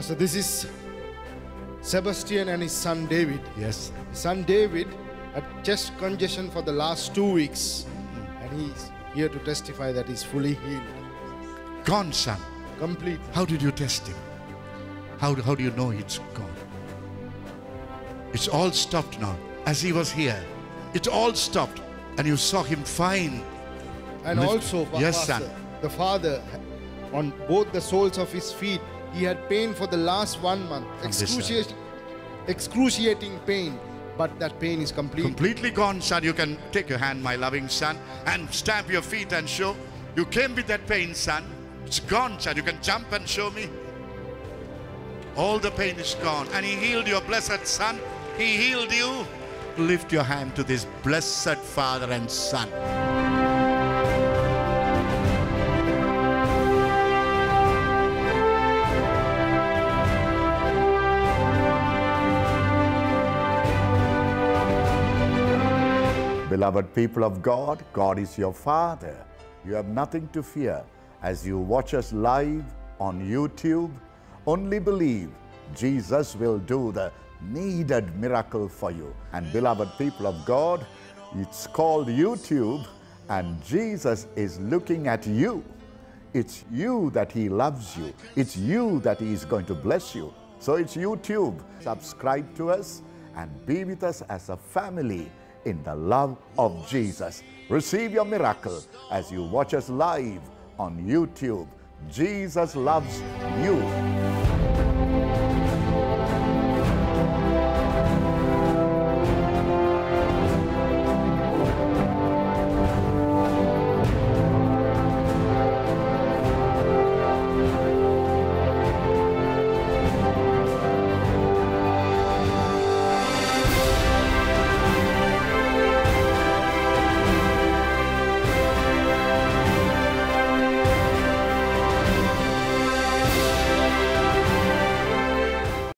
Pastor, this is Sebastian and his son David. Yes. His son David had chest congestion for the last two weeks, and he's here to testify that he's fully healed, Gone, son. complete. How did you test him? How, how do you know it's gone? It's all stopped now. As he was here, it all stopped. And you saw him fine. And Lift- also, Yes, Pastor, son. the father, on both the soles of his feet, he had pain for the last one month, excruciating, excruciating pain. But that pain is complete. Completely gone, son. You can take your hand, my loving son, and stamp your feet and show. You came with that pain, son. It's gone, son. You can jump and show me. All the pain is gone. And he healed your blessed son. He healed you. Lift your hand to this blessed father and son. Beloved people of God, God is your Father. You have nothing to fear as you watch us live on YouTube. Only believe Jesus will do the needed miracle for you. And beloved people of God, it's called YouTube, and Jesus is looking at you. It's you that He loves you. It's you that He is going to bless you. So it's YouTube. Subscribe to us and be with us as a family in the love of Jesus. Receive your miracle as you watch us live on YouTube. Jesus loves you.